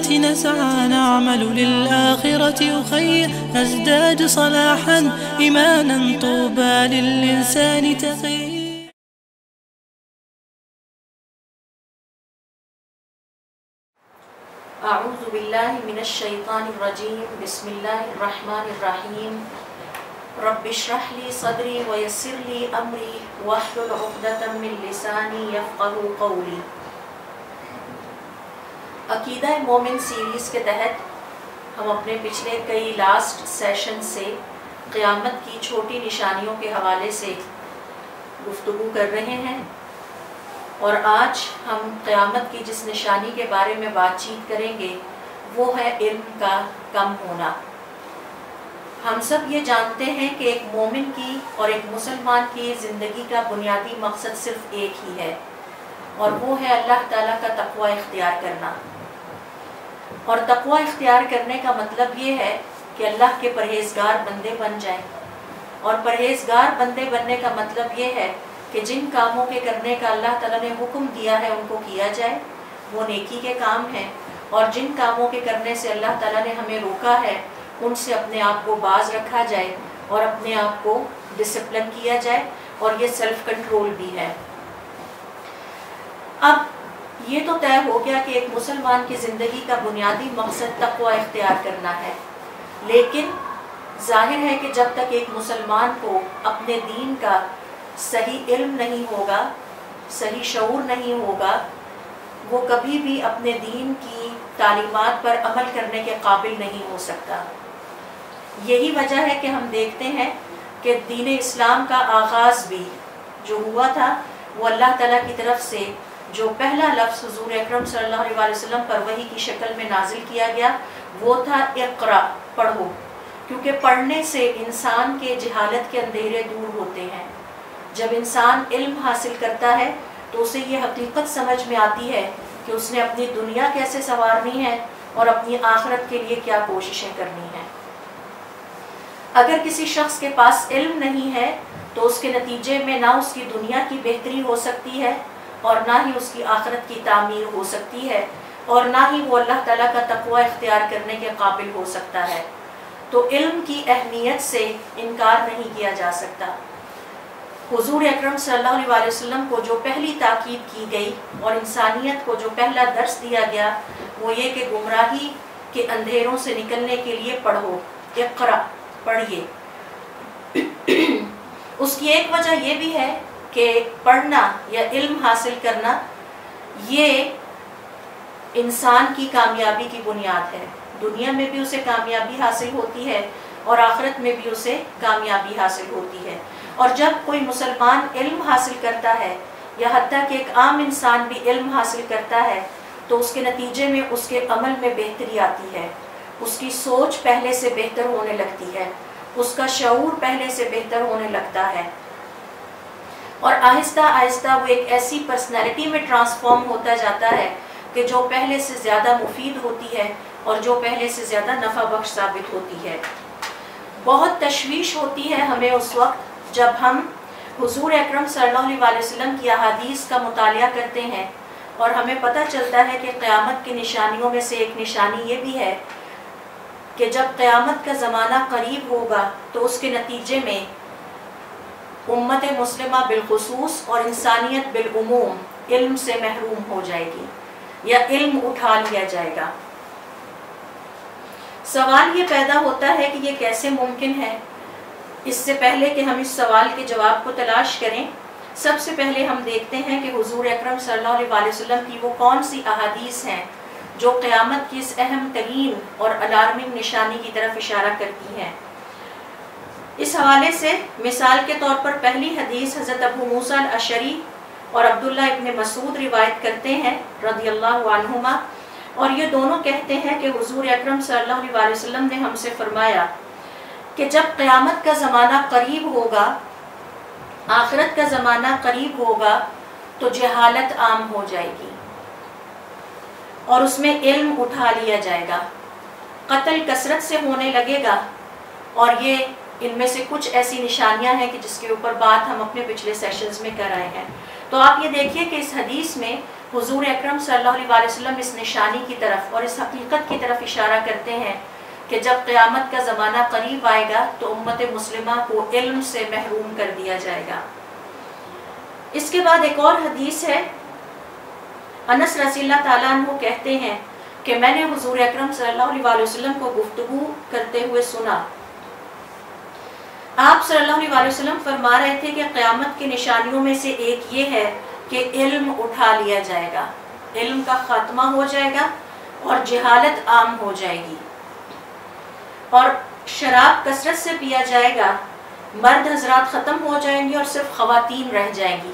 الآيات نسعى نعمل للآخرة أخي نزداد صلاحا إيمانا طوبى للإنسان تقي. أعوذ بالله من الشيطان الرجيم. بسم الله الرحمن الرحيم. رب اشرح لي صدري ويسر لي أمري واحلل عقدة من لساني يفقه قولي. عقیدہ مومن سیریز کے تحت ہم اپنے پچھلے کئی لاسٹ سیشن سے قیامت کی چھوٹی نشانیوں کے حوالے سے گفتگو کر رہے ہیں اور آج ہم قیامت کی جس نشانی کے بارے میں بات چیت کریں گے، وہ ہے علم کا کم ہونا۔ ہم سب یہ جانتے ہیں کہ ایک مومن کی اور ایک مسلمان کی زندگی کا بنیادی مقصد صرف ایک ہی ہے اور وہ ہے اللہ تعالیٰ کا تقوی اختیار کرنا۔ اور تقوی اختیار کرنے کا مطلب یہ ہے کہ اللہ کے پرہیزگار بندے بن جائیں۔ اور پرہیزگار بندے بننے کا مطلب یہ ہے کہ جن کاموں کے کرنے کا اللہ تعالیٰ نے حکم دیا ہے، ان کو کیا جائے۔ وہ نیکی کے کام ہیں۔ اور جن کاموں کے کرنے سے اللہ تعالیٰ نے ہمیں روکا ہے، ان سے اپنے آپ کو باز رکھا جائے اور اپنے آپ کو ڈسپلن کیا جائے۔ اور یہ سیلف کنٹرول بھی ہے۔ اب یہ تو طے ہو گیا کہ ایک مسلمان کی زندگی کا بنیادی مقصد تقوی اختیار کرنا ہے۔ لیکن ظاہر ہے کہ جب تک ایک مسلمان کو اپنے دین کا صحیح علم نہیں ہوگا، صحیح شعور نہیں ہوگا، وہ کبھی بھی اپنے دین کی تعلیمات پر عمل کرنے کے قابل نہیں ہو سکتا۔ یہی وجہ ہے کہ ہم دیکھتے ہیں کہ دین اسلام کا آغاز بھی جو ہوا تھا، وہ اللہ تعالیٰ کی طرف سے جو پہلا لفظ حضور اکرم صلی اللہ علیہ وسلم پر وہی کی شکل میں نازل کیا گیا، وہ تھا اقرا پڑھو۔ کیونکہ پڑھنے سے انسان کے جہالت کے اندھیرے دور ہوتے ہیں۔ جب انسان علم حاصل کرتا ہے، تو اسے یہ حقیقت سمجھ میں آتی ہے کہ اس نے اپنی دنیا کیسے سنوارنی ہے اور اپنی آخرت کے لیے کیا کوششیں کرنی ہیں۔ اگر کسی شخص کے پاس علم نہیں ہے، تو اس کے نتیجے میں نہ اس کی دنیا کی بہتری ہو سکتی ہے اور نہ ہی اس کی آخرت کی تعمیر ہو سکتی ہے اور نہ ہی وہ اللہ تعالیٰ کا تقوی اختیار کرنے کے قابل ہو سکتا ہے۔ تو علم کی اہمیت سے انکار نہیں کیا جا سکتا۔ حضور اکرم صلی اللہ علیہ وسلم کو جو پہلی تاکید کی گئی اور انسانیت کو جو پہلا درس دیا گیا، وہ یہ کہ گمراہی کے اندھیروں سے نکلنے کے لیے پڑھو اقرا پڑھیے۔ اس کی ایک وجہ یہ بھی ہے کہ پڑھنا یا علم حاصل کرنا یہ انسان کی کامیابی کی بنیاد ہے۔ دنیا میں بھی اسے کامیابی حاصل ہوتی ہے اور آخرت میں بھی اسے کامیابی حاصل ہوتی ہے۔ اور جب کوئی مسلمان علم حاصل کرتا ہے یا حتیٰ کہ ایک عام انسان بھی علم حاصل کرتا ہے تو اس کے نتیجے میں اس کے عمل میں بہتری آتی ہے۔ اس کی سوچ پہلے سے بہتر ہونے لگتی ہے۔ اس کا شعور پہلے سے بہتر ہونے لگتا ہے۔ اور آہستہ آہستہ وہ ایک ایسی پرسنالٹی میں ٹرانسفارم ہوتا جاتا ہے کہ جو پہلے سے زیادہ مفید ہوتی ہے اور جو پہلے سے زیادہ نفع بخش ثابت ہوتی ہے۔ بہت تشویش ہوتی ہے ہمیں اس وقت جب ہم حضور اکرم صلی اللہ علیہ وسلم کی احادیث کا مطالعہ کرتے ہیں اور ہمیں پتہ چلتا ہے کہ قیامت کی نشانیوں میں سے ایک نشانی یہ بھی ہے کہ جب قیامت کا زمانہ قریب ہوگا تو اس کے نتیجے میں امت مسلمہ بالخصوص اور انسانیت بالعموم علم سے محروم ہو جائے گی یا علم اٹھا لیا جائے گا۔ سوال یہ پیدا ہوتا ہے کہ یہ کیسے ممکن ہے؟ اس سے پہلے کہ ہم اس سوال کے جواب کو تلاش کریں، سب سے پہلے ہم دیکھتے ہیں کہ حضور اکرم صلی اللہ علیہ وسلم کی وہ کون سی احادیث ہیں جو قیامت کی اس اہم ترین اور الارمنگ نشانی کی طرف اشارہ کرتی ہیں۔ اس حوالے سے مثال کے طور پر پہلی حدیث حضرت ابو موسیٰ الاشری اور عبداللہ ابن مسعود روایت کرتے ہیں، رضی اللہ عنہما، اور یہ دونوں کہتے ہیں کہ حضور اکرم صلی اللہ علیہ وسلم نے ہم سے فرمایا کہ جب قیامت کا زمانہ قریب ہوگا، آخرت کا زمانہ قریب ہوگا، تو جہالت عام ہو جائے گی اور اس میں علم اٹھا لیا جائے گا، قتل کثرت سے ہونے لگے گا اور یہ ان میں سے کچھ ایسی نشانیاں ہیں کہ جس کے اوپر بات ہم اپنے پچھلے سیشنز میں کر آئے ہیں۔ تو آپ یہ دیکھیے کہ اس حدیث میں حضور اکرم صلی اللہ علیہ وسلم اس نشانی کی طرف اور اس حقیقت کی طرف اشارہ کرتے ہیں کہ جب قیامت کا زمانہ قریب آئے گا تو امت مسلمہ کو علم سے محروم کر دیا جائے گا۔ اس کے بعد ایک اور حدیث ہے۔ انس رضی اللہ تعالیٰ عنہ کہتے ہیں کہ میں نے حضور اکرم صلی اللہ علیہ وسلم کو گفتگو کرتے ہوئے سنا۔ آپ صلی اللہ علیہ وسلم فرما رہے تھے کہ قیامت کی نشانیوں میں سے ایک یہ ہے کہ علم اٹھا لیا جائے گا۔ علم کا خاتمہ ہو جائے گا اور جہالت عام ہو جائے گی۔ اور شراب کثرت سے پیا جائے گا۔ مرد حضرات ختم ہو جائیں گے اور صرف خواتین رہ جائیں گی۔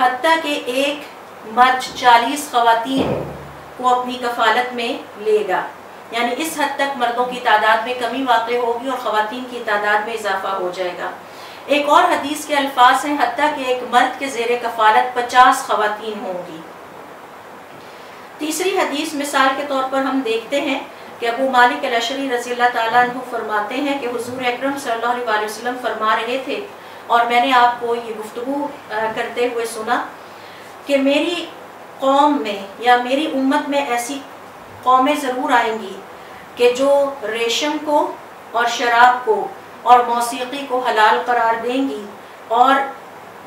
حتیٰ کہ ایک مرد چالیس خواتین کو اپنی کفالت میں لے گا۔ یعنی اس حد تک مردوں کی تعداد میں کمی واقع ہوگی اور خواتین کی تعداد میں اضافہ ہو جائے گا۔ ایک اور حدیث کے الفاظ ہیں، حتیٰ کہ ایک مرد کے زیر کفالت پچاس خواتین ہوں گی۔ تیسری حدیث مثال کے طور پر ہم دیکھتے ہیں کہ ابو مالک الاشری رضی اللہ تعالیٰ عنہ فرماتے ہیں کہ حضور اکرم صلی اللہ علیہ وسلم فرما رہے تھے، اور میں نے آپ کو یہ گفتگو کرتے ہوئے سنا کہ میری قوم میں یا میری امت میں ایسی قومیں ضرور آئیں گی کہ جو ریشم کو اور شراب کو اور موسیقی کو حلال قرار دیں گی اور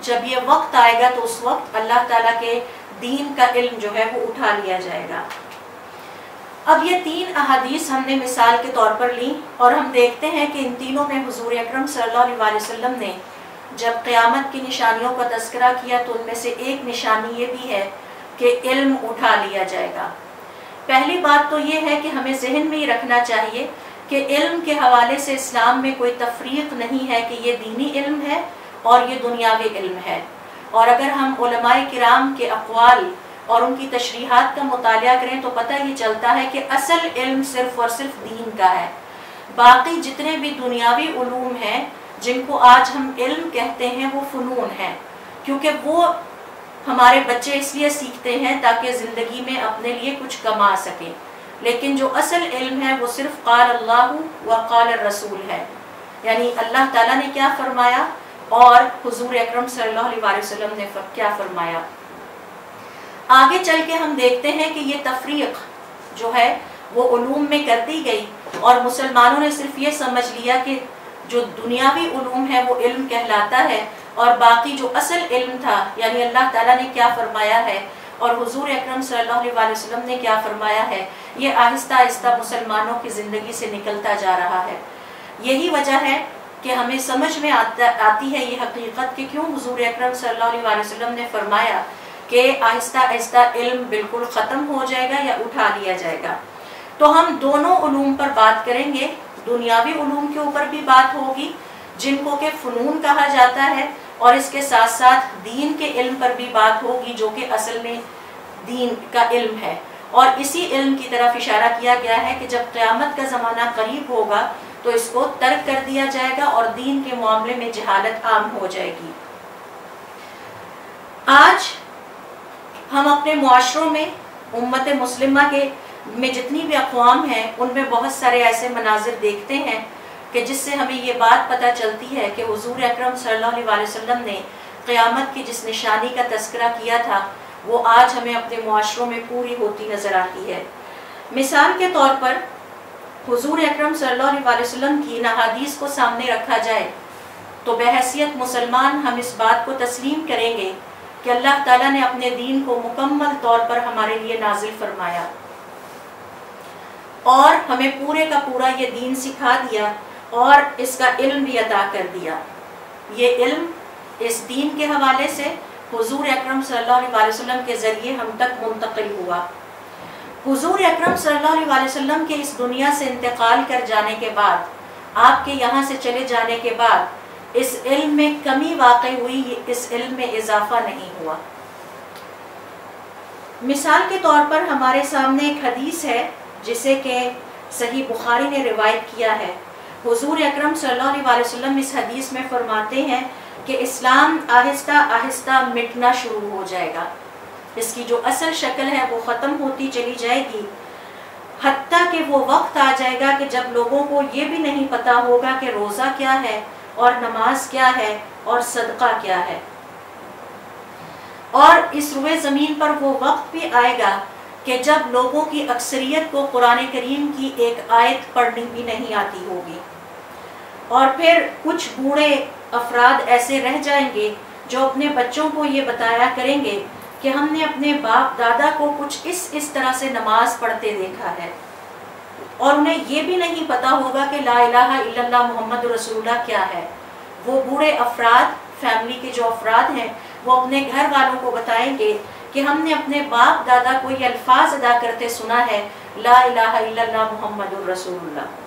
جب یہ وقت آئے گا تو اس وقت اللہ تعالیٰ کے دین کا علم جو ہے وہ اٹھا لیا جائے گا۔ اب یہ تین احادیث ہم نے مثال کے طور پر لی اور ہم دیکھتے ہیں کہ ان تینوں میں حضور اکرم صلی اللہ علیہ وسلم نے جب قیامت کی نشانیوں کا تذکرہ کیا تو ان میں سے ایک نشانی یہ بھی ہے کہ علم اٹھا لیا جائے گا۔ پہلی بات تو یہ ہے کہ ہمیں ذہن میں ہی رکھنا چاہیے کہ علم کے حوالے سے اسلام میں کوئی تفریق نہیں ہے کہ یہ دینی علم ہے اور یہ دنیاوی علم ہے۔ اور اگر ہم علماء کرام کے اقوال اور ان کی تشریحات کا مطالعہ کریں تو پتہ یہ چلتا ہے کہ اصل علم صرف اور صرف دین کا ہے۔ باقی جتنے بھی دنیاوی علوم ہیں، جن کو آج ہم علم کہتے ہیں، وہ فنون ہیں۔ کیونکہ وہ ہمارے بچے اس لیے سیکھتے ہیں تاکہ زندگی میں اپنے لیے کچھ کما سکیں۔ لیکن جو اصل علم ہے وہ صرف قال اللہ و قال الرسول ہے۔ یعنی اللہ تعالیٰ نے کیا فرمایا اور حضور اکرم صلی اللہ علیہ وسلم نے کیا فرمایا۔ آگے چل کے ہم دیکھتے ہیں کہ یہ تفریق جو ہے وہ علوم میں کر دی گئی اور مسلمانوں نے صرف یہ سمجھ لیا کہ جو دنیاوی علوم ہے وہ علم کہلاتا ہے۔ اور باقی جو اصل علم تھا یعنی اللہ تعالیٰ نے کیا فرمایا ہے اور حضور اکرم صلی اللہ علیہ وسلم نے کیا فرمایا ہے، یہ آہستہ آہستہ مسلمانوں کی زندگی سے نکلتا جا رہا ہے۔ یہی وجہ ہے کہ ہمیں سمجھ میں آتی ہے یہ حقیقت کہ کیوں حضور اکرم صلی اللہ علیہ وسلم نے فرمایا کہ آہستہ آہستہ علم بالکل ختم ہو جائے گا یا اٹھا لیا جائے گا۔ تو ہم دونوں علوم پر بات کریں گے، دنیاوی علوم کے اوپر بھی بات ہوگی جن کو کہ فنون کہا جاتا ہے اور اس کے ساتھ ساتھ دین کے علم پر بھی بات ہوگی جو کہ اصل میں دین کا علم ہے۔ اور اسی علم کی طرف اشارہ کیا گیا ہے کہ جب قیامت کا زمانہ قریب ہوگا تو اس کو ترک کر دیا جائے گا اور دین کے معاملے میں جہالت عام ہو جائے گی۔ آج ہم اپنے معاشروں میں، امت مسلمہ کے، میں جتنی بھی اقوام ہیں، ان میں بہت سارے ایسے مناظر دیکھتے ہیں کہ جس سے ہمیں یہ بات پتہ چلتی ہے کہ حضور اکرم صلی اللہ علیہ وسلم نے قیامت کی جس نشانی کا تذکرہ کیا تھا، وہ آج ہمیں اپنے معاشروں میں پوری ہوتی نظر آتی ہے۔ مثال کے طور پر، حضور اکرم صلی اللہ علیہ وسلم کی نحادیث کو سامنے رکھا جائے تو بحثیت مسلمان ہم اس بات کو تسلیم کریں گے کہ اللہ تعالیٰ نے اپنے دین کو مکمل طور پر ہمارے لیے نازل فرمایا۔ اور ہمیں پورے کا پورا یہ دین سکھا دیا اور اس کا علم بھی عطا کر دیا۔ یہ علم اس دین کے حوالے سے حضور اکرم صلی اللہ علیہ وسلم کے ذریعے ہم تک منتقل ہوا۔ حضور اکرم صلی اللہ علیہ وسلم کے اس دنیا سے انتقال کر جانے کے بعد، آپ کے یہاں سے چلے جانے کے بعد، اس علم میں کمی واقع ہوئی، اس علم میں اضافہ نہیں ہوا۔ مثال کے طور پر ہمارے سامنے ایک حدیث ہے، جسے کہ صحیح بخاری نے روایت کیا ہے۔ حضور اکرم صلی اللہ علیہ وسلم اس حدیث میں فرماتے ہیں کہ اسلام آہستہ آہستہ مٹنا شروع ہو جائے گا۔ اس کی جو اصل شکل ہے وہ ختم ہوتی چلی جائے گی۔ حتیٰ کہ وہ وقت آ جائے گا کہ جب لوگوں کو یہ بھی نہیں پتا ہوگا کہ روزہ کیا ہے اور نماز کیا ہے اور صدقہ کیا ہے۔ اور اس روئے زمین پر وہ وقت بھی آئے گا کہ جب لوگوں کی اکثریت کو قرآن کریم کی ایک آیت پڑھنی بھی نہیں آتی ہوگی۔ اور پھر کچھ بوڑھے افراد ایسے رہ جائیں گے جو اپنے بچوں کو یہ بتایا کریں گے کہ ہم نے اپنے باپ دادا کو کچھ اس اس طرح سے نماز پڑھتے دیکھا ہے۔ اور انہیں یہ بھی نہیں پتا ہوگا کہ لا الہ الا اللہ محمد رسول اللہ کیا ہے۔ وہ بوڑھے افراد فیملی کے جو افراد ہیں، وہ اپنے گھر والوں کو بتائیں گے کہ ہم نے اپنے باپ دادا کو یہ الفاظ ادا کرتے سنا ہے، لا الہ الا اللہ محمد الرسول اللہ۔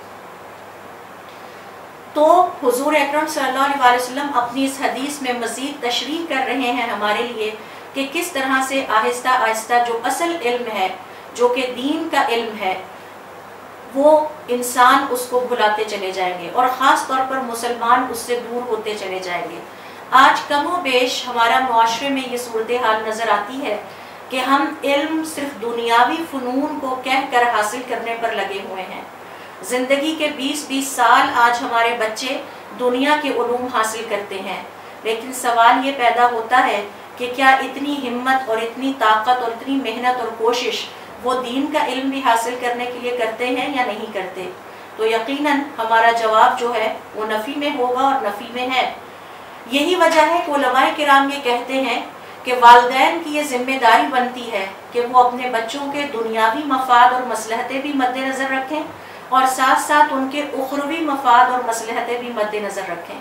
تو حضور اکرم صلی اللہ علیہ وسلم اپنی اس حدیث میں مزید تشریح کر رہے ہیں ہمارے لیے کہ کس طرح سے آہستہ آہستہ جو اصل علم ہے، جو کہ دین کا علم ہے، وہ انسان اس کو بھلاتے چلے جائیں گے اور خاص طور پر مسلمان اس سے دور ہوتے چلے جائیں گے۔ آج کم و بیش ہمارا معاشرے میں یہ صورتحال نظر آتی ہے کہ ہم علم صرف دنیاوی فنون کو کہہ کر حاصل کرنے پر لگے ہوئے ہیں۔ زندگی کے بیس بیس سال آج ہمارے بچے دنیا کے علوم حاصل کرتے ہیں۔ لیکن سوال یہ پیدا ہوتا ہے کہ کیا اتنی ہمت اور اتنی طاقت اور اتنی محنت اور کوشش وہ دین کا علم بھی حاصل کرنے کے لیے کرتے ہیں یا نہیں کرتے؟ تو یقیناً ہمارا جواب جو ہے وہ نفی میں ہوگا اور نفی میں ہے۔ یہی وجہ ہے کہ علماء کرام یہ کہتے ہیں کہ والدین کی یہ ذمہ داری بنتی ہے کہ وہ اپنے بچوں کے دنیاوی مفاد اور مسلحتیں بھی مد نظر رکھیں اور ساتھ ساتھ ان کے اخروی مفاد اور مسلحتیں بھی مد نظر رکھیں۔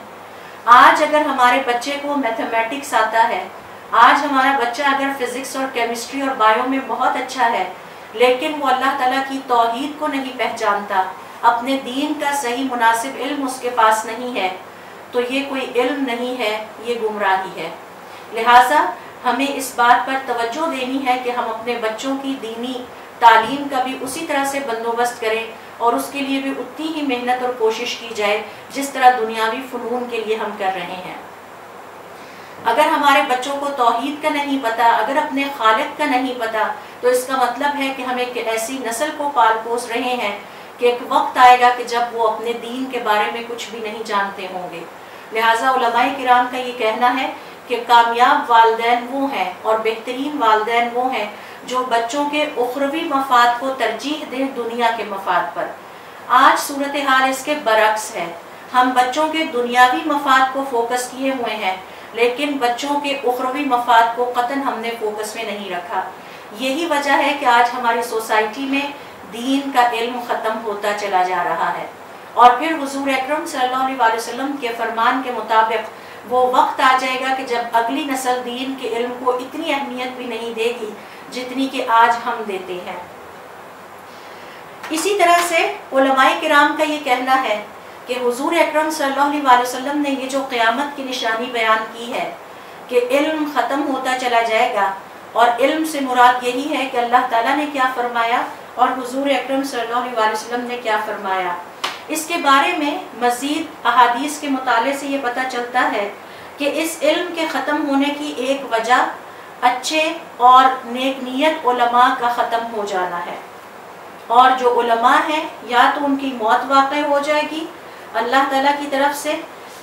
آج اگر ہمارے بچے کو میتھمیٹکس آتا ہے، آج ہمارا بچہ اگر فزکس اور کیمسٹری اور بایو میں بہت اچھا ہے، لیکن وہ اللہ تعالیٰ کی توحید کو نہیں پہچانتا، اپنے دین کا صحیح مناسب علم اس کے پاس نہیں ہے، تو یہ کوئی علم نہیں ہے، یہ گمراہی ہے۔ لہٰذا ہمیں اس بات پر توجہ دینی ہے کہ ہم اپنے بچوں کی دینی تعلیم کا بھی اسی طرح سے بندوبست کریں۔ اور اس کے لیے بھی اتنی ہی محنت اور کوشش کی جائے جس طرح دنیاوی فنون کے لیے ہم کر رہے ہیں۔ اگر ہمارے بچوں کو توحید کا نہیں پتا، اگر اپنے خالق کا نہیں پتا، تو اس کا مطلب ہے کہ ہم ایک ایسی نسل کو پال پوس رہے ہیں کہ ایک وقت آئے گا کہ جب وہ اپنے دین کے بارے میں کچھ بھی نہیں جانتے ہوں گے۔ لہٰذا علماء کرام کا یہ کہنا ہے کہ کامیاب والدین وہ ہیں اور بہترین والدین وہ ہیں جو بچوں کے اخروی مفاد کو ترجیح دیں دنیا کے مفاد پر۔ آج صورتحال اس کے برعکس ہے۔ ہم بچوں کے دنیاوی مفاد کو فوکس کیے ہوئے ہیں، لیکن بچوں کے اخروی مفاد کو قطن ہم نے فوکس میں نہیں رکھا۔ یہی وجہ ہے کہ آج ہماری سوسائٹی میں دین کا علم ختم ہوتا چلا جا رہا ہے۔ اور پھر حضور اکرم صلی اللہ علیہ وسلم کے فرمان کے مطابق وہ وقت آ جائے گا کہ جب اگلی نسل دین کے علم کو اتنی اہمیت بھی نہیں دے گی جتنی کہ آج ہم دیتے ہیں۔ اسی طرح سے علماء کرام کا یہ کہنا ہے کہ حضور اکرم صلی اللہ علیہ وسلم نے یہ جو قیامت کی نشانی بیان کی ہے کہ علم ختم ہوتا چلا جائے گا، اور علم سے مراد یہی ہے کہ اللہ تعالیٰ نے کیا فرمایا اور حضور اکرم صلی اللہ علیہ وسلم نے کیا فرمایا۔ اس کے بارے میں مزید احادیث کے مطالعے سے یہ پتہ چلتا ہے کہ اس علم کے ختم ہونے کی ایک وجہ اچھے اور نیک نیت علماء کا ختم ہو جانا ہے۔ اور جو علماء ہیں، یا تو ان کی موت واقع ہو جائے گی۔ اللہ تعالیٰ کی طرف سے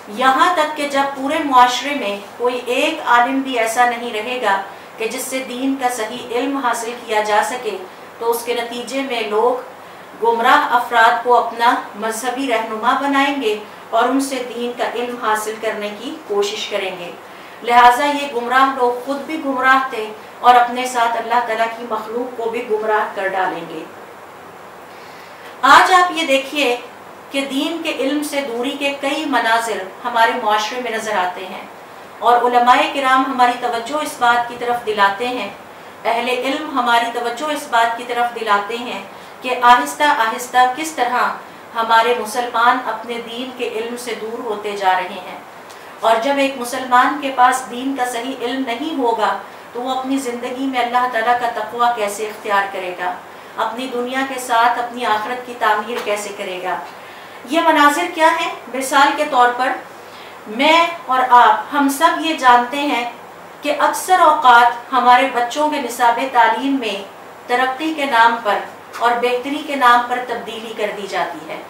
یہاں تک کہ جب پورے معاشرے میں کوئی ایک عالم بھی ایسا نہیں رہے گا کہ جس سے دین کا صحیح علم حاصل کیا جا سکے، تو اس کے نتیجے میں لوگ گمراہ افراد کو اپنا مذہبی رہنما بنائیں گے اور ان سے دین کا علم حاصل کرنے کی کوشش کریں گے۔ لہٰذا یہ گمراہ لوگ خود بھی گمراہ تھے اور اپنے ساتھ اللہ تعالیٰ کی مخلوق کو بھی گمراہ کر ڈالیں گے۔ آج آپ یہ دیکھیے کہ دین کے علم سے دوری کے کئی مناظر ہمارے معاشرے میں نظر آتے ہیں اور علماء کرام ہماری توجہ اس بات کی طرف دلاتے ہیں۔ اہل علم ہماری توجہ اس بات کی طرف دلاتے ہیں کہ آہستہ آہستہ کس طرح ہمارے مسلمان اپنے دین کے علم سے دور ہوتے جا رہے ہیں۔ اور جب ایک مسلمان کے پاس دین کا صحیح علم نہیں ہوگا، تو وہ اپنی زندگی میں اللہ تعالیٰ کا تقوی کیسے اختیار کرے گا؟ اپنی دنیا کے ساتھ اپنی آخرت کی تعمیر کیسے کرے گا؟ یہ مناظر کیا ہیں؟ مثال کے طور پر، میں اور آپ، ہم سب یہ جانتے ہیں کہ اکثر اوقات ہمارے بچوں کے نصاب تعلیم میں ترقی کے نام پر اور بہتری کے نام پر تبدیلی کر دی جاتی ہے۔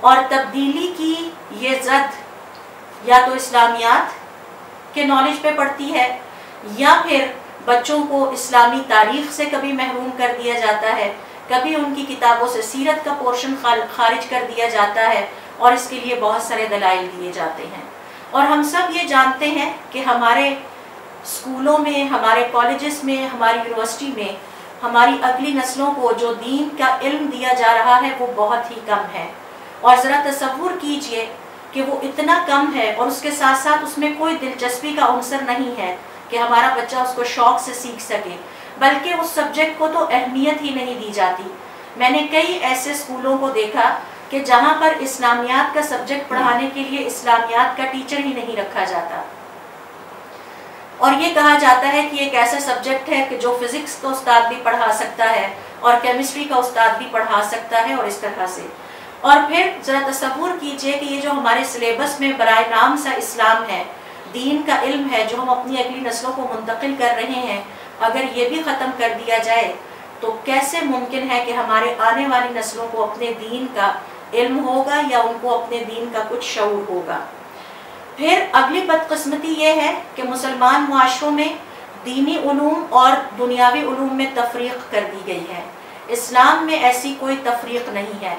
اور تبدیلی کی یہ زد یا تو اسلامیات کے نالج پہ پڑتی ہے، یا پھر بچوں کو اسلامی تاریخ سے کبھی محروم کر دیا جاتا ہے، کبھی ان کی کتابوں سے سیرت کا پورشن خارج کر دیا جاتا ہے اور اس کے لیے بہت سارے دلائل دیے جاتے ہیں۔ اور ہم سب یہ جانتے ہیں کہ ہمارے اسکولوں میں، ہمارے کالجز میں، ہماری یونیورسٹی میں ہماری اگلی نسلوں کو جو دین کا علم دیا جا رہا ہے وہ بہت ہی کم ہے۔ اور ذرا تصور کیجیے کہ وہ اتنا کم ہے اور اس کے ساتھ ساتھ اس میں کوئی دلچسپی کا عنصر نہیں ہے کہ ہمارا بچہ اس کو شوق سے سیکھ سکے۔ بلکہ اس سبجیکٹ کو تو اہمیت ہی نہیں دی جاتی۔ میں نے کئی ایسے اسکولوں کو دیکھا کہ جہاں پر اسلامیات کا سبجیکٹ پڑھانے کے لیے اسلامیات کا ٹیچر ہی نہیں رکھا جاتا۔ اور یہ کہا جاتا ہے کہ ایک ایسا سبجیکٹ ہے کہ جو فزکس کا استاد بھی پڑھا سکتا ہے اور کیمسٹری کا استاد بھی پڑھا سکتا ہے اور اس طرح سے۔ اور پھر ذرا تصور کیجیے کہ یہ جو ہمارے سلیبس میں برائے نام سا اسلام ہے، دین کا علم ہے جو ہم اپنی اگلی نسلوں کو منتقل کر رہے ہیں، اگر یہ بھی ختم کر دیا جائے تو کیسے ممکن ہے کہ ہمارے آنے والی نسلوں کو اپنے دین کا علم ہوگا یا ان کو اپنے دین کا کچھ شعور ہوگا؟ پھر اگلی بدقسمتی یہ ہے کہ مسلمان معاشروں میں دینی علوم اور دنیاوی علوم میں تفریق کر دی گئی ہے۔ اسلام میں ایسی کوئی تفریق نہیں ہے۔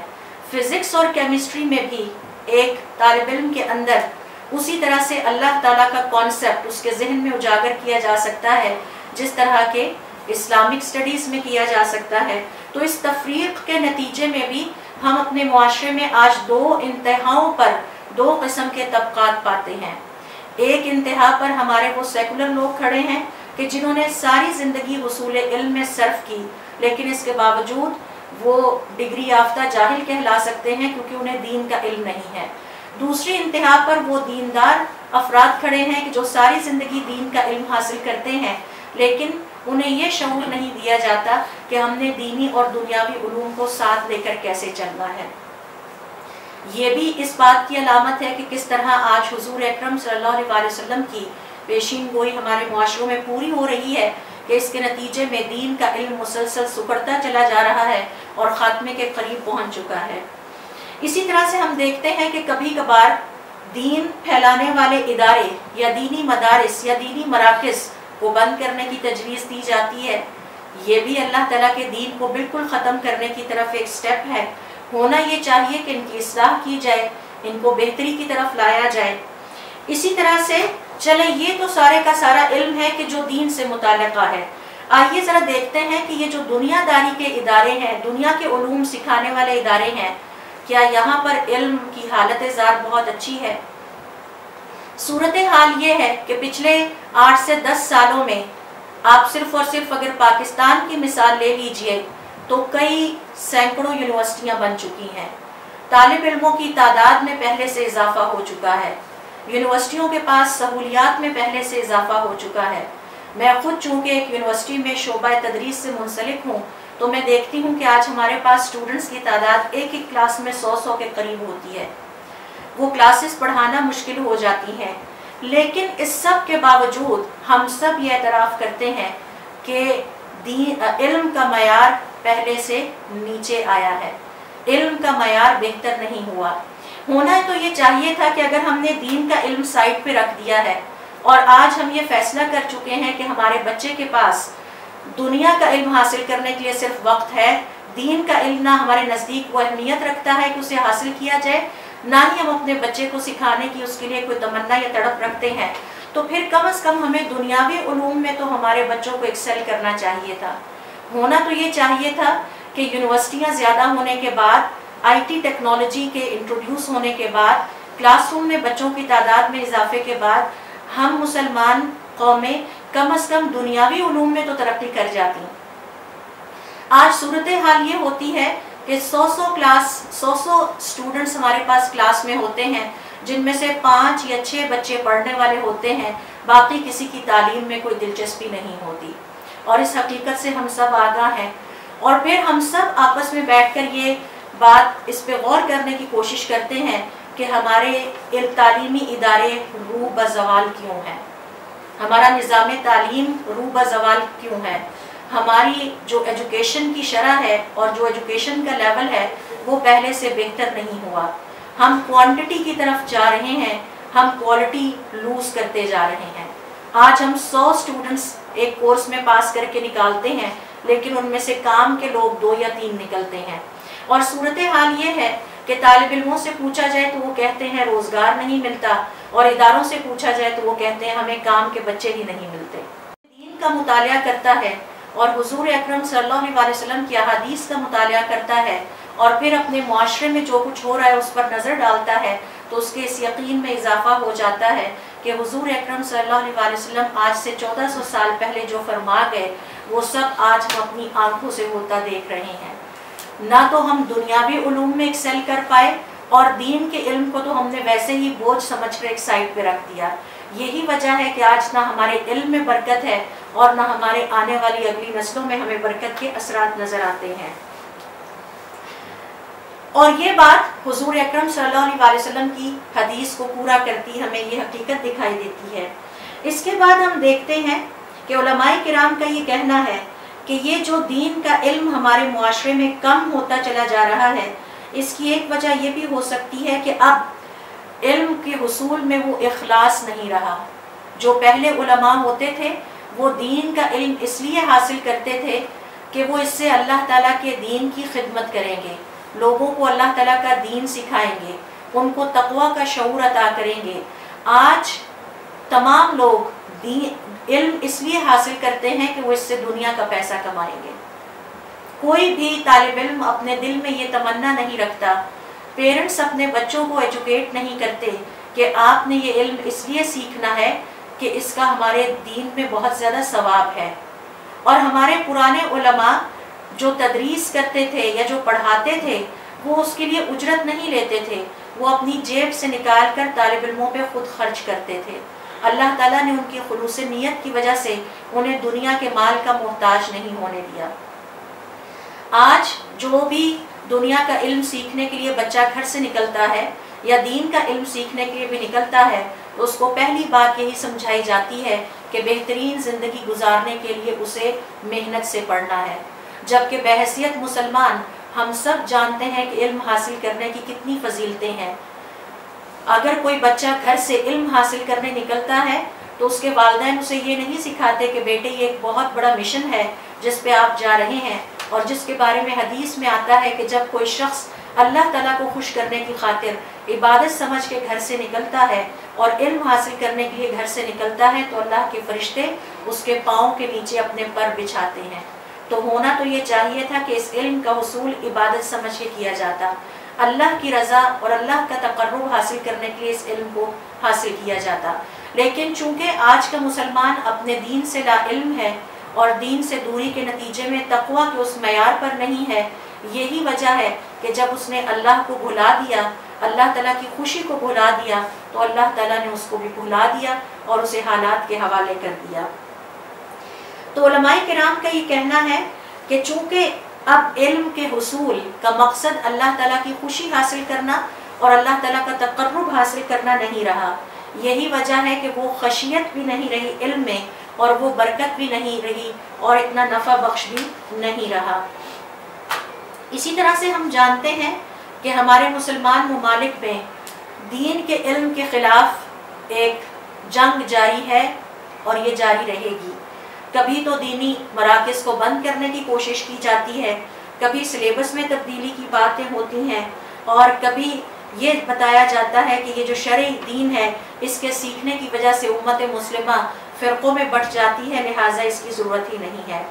فزکس اور کیمسٹری میں بھی ایک طالب علم کے اندر اسی طرح سے اللہ تعالیٰ کا کانسیپٹ اس کے ذہن میں اجاگر کیا جا سکتا ہے، جس طرح کے اسلامک سٹڈیز میں کیا جا سکتا ہے۔ تو اس تفریق کے نتیجے میں بھی ہم اپنے معاشرے میں آج دو انتہاؤں پر دو قسم کے طبقات پاتے ہیں۔ ایک انتہا پر ہمارے وہ سیکولر لوگ کھڑے ہیں کہ جنہوں نے ساری زندگی حصول علم میں صرف کی، لیکن اس کے باوجود وہ ڈگری یافتہ جاہل کہلا سکتے ہیں کیونکہ انہیں دین کا علم نہیں ہے۔ دوسری انتہا پر وہ دیندار افراد کھڑے ہیں کہ جو ساری زندگی دین کا علم حاصل کرتے ہیں، لیکن انہیں یہ شعور نہیں دیا جاتا کہ ہم نے دینی اور دنیاوی علوم کو ساتھ لے کر کیسے چلنا ہے۔ یہ بھی اس بات کی علامت ہے کہ کس طرح آج حضور اکرم صلی اللہ علیہ وسلم کی پیشین گوئی ہمارے معاشروں میں پوری ہو رہی ہے۔ کہ اس کے نتیجے میں دین کا علم مسلسل سکڑتا چلا جا رہا ہے اور خاتمے کے قریب پہنچ چکا ہے۔ اسی طرح سے ہم دیکھتے ہیں کہ کبھی کبھار دین پھیلانے والے ادارے یا دینی مدارس یا دینی مراکز کو بند کرنے کی تجویز دی جاتی ہے۔ یہ بھی اللہ تعالیٰ کے دین کو بالکل ختم کرنے کی طرف ایک سٹیپ ہے۔ ہونا یہ چاہیے کہ ان کی اصلاح کی جائے، ان کو بہتری کی طرف لایا جائے۔ اسی طرح سے چلے یہ تو سارے کا سارا علم ہے کہ جو دین سے متعلقہ ہے۔ آئیے ذرا دیکھتے ہیں کہ یہ جو دنیا داری کے ادارے ہیں، دنیا کے علوم سکھانے والے ادارے ہیں، کیا یہاں پر علم کی حالت زار بہت اچھی ہے؟ صورتحال یہ ہے کہ پچھلے آٹھ سے دس سالوں میں آپ صرف اور صرف اگر پاکستان کی مثال لے لیجیے، تو کئی سینکڑوں یونیورسٹیاں بن چکی ہیں۔ طالب علموں کی تعداد میں پہلے سے اضافہ ہو چکا ہے۔ یونیورسٹیوں کے پاس سہولیات میں پہلے سے اضافہ ہو چکا ہے۔ میں خود چونکہ ایک یونیورسٹی میں شعبہ تدریس سے منسلک ہوں، تو میں دیکھتی ہوں کہ آج ہمارے پاس اسٹوڈنٹس کی تعداد ایک ایک کلاس میں سو سو کے قریب ہوتی ہے۔ وہ کلاسز پڑھانا مشکل ہو جاتی ہیں۔ لیکن اس سب کے باوجود ہم سب یہ اعتراف کرتے ہیں کہ دین، علم کا معیار پہلے سے نیچے آیا ہے۔ علم کا معیار بہتر نہیں ہوا۔ ہونا تو یہ چاہیے تھا کہ اگر ہم نے دین کا علم سائٹ پہ رکھ دیا ہے اور آج ہم یہ فیصلہ کر چکے ہیں کہ ہمارے بچے کے پاس دنیا کا علم حاصل کرنے کے لیے صرف وقت ہے، دین کا علم نہ ہمارے نزدیک وہ اہمیت رکھتا ہے کہ اسے حاصل کیا جائے، نہ ہی ہم اپنے بچے کو سکھانے کی اس کے لیے کوئی تمنا یا تڑپ رکھتے ہیں۔ تو پھر کم از کم ہمیں دنیاوی علوم میں تو ہمارے بچوں کو ایکسل کرنا چاہیے تھا۔ ہونا تو یہ چاہیے تھا کہ یونیورسٹیاں زیادہ ہونے کے بعد آئی ٹی ٹیکنالوجی کے انٹروڈیوس ہونے کے بعد، کلاس روم میں بچوں کی تعداد میں اضافے کے بعد، ہم مسلمان قومیں کم از کم دنیاوی علوم میں تو ترقی کر جاتی ہیں۔ آج صورتحال یہ ہوتی ہے کہ سو سو کلاس، سو سو اسٹوڈنٹس ہمارے پاس کلاس میں ہوتے ہیں، جن میں سے پانچ یا چھ بچے پڑھنے والے ہوتے ہیں، باقی کسی کی تعلیم میں کوئی دلچسپی نہیں ہوتی۔ اور اس حقیقت سے ہم سب آگاہ ہیں۔ اور پھر ہم سب آپس میں بیٹھ کر یہ بات اس پہ غور کرنے کی کوشش کرتے ہیں کہ ہمارے تعلیمی ادارے روح بزوال کیوں ہیں؟ ہمارا نظام تعلیم روح بزوال کیوں ہے؟ ہماری جو ایجوکیشن کی شرح ہے اور جو ایجوکیشن کا لیول ہے، وہ پہلے سے بہتر نہیں ہوا۔ ہم کوانٹٹی کی طرف جا رہے ہیں، ہم کوالٹی لوز کرتے جا رہے ہیں۔ آج ہم سو سٹوڈنٹس ایک کورس میں پاس کر کے نکالتے ہیں، لیکن ان میں سے کام کے لوگ دو یا تین نکلتے ہیں۔ اور صورتحال یہ ہے کہ طالب علموں سے پوچھا جائے تو وہ کہتے ہیں روزگار نہیں ملتا، اور اداروں سے پوچھا جائے تو وہ کہتے ہیں ہمیں کام کے بچے ہی نہیں ملتے۔ دین کا مطالعہ کرتا ہے اور حضور اکرم صلی اللہ علیہ وسلم کی احادیث کا مطالعہ کرتا ہے اور پھر اپنے معاشرے میں جو کچھ ہو رہا ہے اس پر نظر ڈالتا ہے تو اس کے اس یقین میں اضافہ ہو جاتا ہے کہ حضور اکرم صلی اللہ علیہ وسلم آج سے چودہ سو سال پہلے جو فرما گئے، وہ سب آج ہم اپنی آنکھوں سے ہوتا دیکھ رہے ہیں۔ نہ تو ہم دنیاوی علوم میں ایکسل کر پائے اور دین کے علم کو تو ہم نے ویسے ہی بوجھ سمجھ کر ایک سائڈ پہ رکھ دیا۔ یہی وجہ ہے کہ آج نہ ہمارے علم میں برکت ہے اور نہ ہمارے آنے والی اگلی نسلوں میں ہمیں برکت کے اثرات نظر آتے ہیں۔ اور یہ بات حضور اکرم صلی اللہ علیہ وسلم کی حدیث کو پورا کرتی ہمیں یہ حقیقت دکھائی دیتی ہے۔ اس کے بعد ہم دیکھتے ہیں کہ علماء کرام کا یہ کہنا ہے کہ یہ جو دین کا علم ہمارے معاشرے میں کم ہوتا چلا جا رہا ہے، اس کی ایک وجہ یہ بھی ہو سکتی ہے کہ اب علم کے حصول میں وہ اخلاص نہیں رہا۔ جو پہلے علماء ہوتے تھے، وہ دین کا علم اس لیے حاصل کرتے تھے کہ وہ اس سے اللہ تعالیٰ کے دین کی خدمت کریں گے۔ لوگوں کو اللہ تعالیٰ کا دین سکھائیں گے، ان کو تقوی کا شعور عطا کریں گے۔ آج تمام لوگ دین علم اس لیے حاصل کرتے ہیں کہ وہ اس سے دنیا کا پیسہ کمائیں گے۔ کوئی بھی طالب علم اپنے دل میں یہ تمنا نہیں رکھتا۔ پیرنٹس اپنے بچوں کو ایجوکیٹ نہیں کرتے کہ آپ نے یہ علم اس لیے سیکھنا ہے کہ اس کا ہمارے دین میں بہت زیادہ ثواب ہے۔ اور ہمارے پرانے علماء جو تدریس کرتے تھے یا جو پڑھاتے تھے، وہ اس کے لیے اجرت نہیں لیتے تھے۔ وہ اپنی جیب سے نکال کر طالب علموں پہ خود خرچ کرتے تھے۔ اللہ تعالیٰ نے ان کی خلوص نیت کی وجہ سے انہیں دنیا کے مال کا محتاج نہیں ہونے دیا۔ آج جو بھی دنیا کا علم سیکھنے کے لیے بچہ گھر سے نکلتا ہے یا دین کا علم سیکھنے کے لیے بھی نکلتا ہے، تو اس کو پہلی بات یہی سمجھائی جاتی ہے کہ بہترین زندگی گزارنے کے لیے اسے محنت سے پڑھنا ہے۔ جبکہ بحثیت مسلمان، ہم سب جانتے ہیں کہ علم حاصل کرنے کی کتنی فضیلتیں ہیں۔ اگر کوئی بچہ گھر سے علم حاصل کرنے نکلتا ہے، تو اس کے والدین اسے یہ نہیں سکھاتے کہ بیٹے، یہ ایک بہت بڑا مشن ہے جس پہ آپ جا رہے ہیں اور جس کے بارے میں حدیث میں آتا ہے کہ جب کوئی شخص اللہ تعالیٰ کو خوش کرنے کی خاطر عبادت سمجھ کے گھر سے نکلتا ہے اور علم حاصل کرنے کے لیے گھر سے نکلتا ہے، تو اللہ کے فرشتے اس کے پاؤں کے نیچے اپنے پر بچھاتے ہیں۔ تو ہونا تو یہ چاہیے تھا کہ اس علم کا حصول عبادت سمجھ کے کیا جاتا۔ اللہ کی رضا اور اللہ کا تقرب حاصل کرنے کے لیے اس علم کو حاصل کیا جاتا۔ لیکن چونکہ آج کا مسلمان اپنے دین سے لا علم ہے اور دین سے دوری کے نتیجے میں تقوی کے اس معیار پر نہیں ہے، یہی وجہ ہے کہ جب اس نے اللہ کو بھلا دیا، اللہ تعالیٰ کی خوشی کو بھلا دیا، تو اللہ تعالیٰ نے اس کو بھی بھلا دیا اور اسے حالات کے حوالے کر دیا۔ تو علماء کرام کا یہ کہنا ہے کہ چونکہ اب علم کے حصول کا مقصد اللہ تعالیٰ کی خوشی حاصل کرنا اور اللہ تعالیٰ کا تقرب حاصل کرنا نہیں رہا۔ یہی وجہ ہے کہ وہ خشیت بھی نہیں رہی علم میں اور وہ برکت بھی نہیں رہی اور اتنا نفع بخش بھی نہیں رہا۔ اسی طرح سے ہم جانتے ہیں کہ ہمارے مسلمان ممالک میں دین کے علم کے خلاف ایک جنگ جاری ہے اور یہ جاری رہے گی۔ کبھی تو دینی مراکز کو بند کرنے کی کوشش کی جاتی ہے، کبھی سلیبس میں تبدیلی کی باتیں ہوتی ہیں اور کبھی یہ بتایا جاتا ہے کہ یہ جو شرع دین ہے، اس کے سیکھنے کی وجہ سے امت مسلمہ فرقوں میں بٹ جاتی ہے، لہٰذا اس کی ضرورت ہی نہیں ہے۔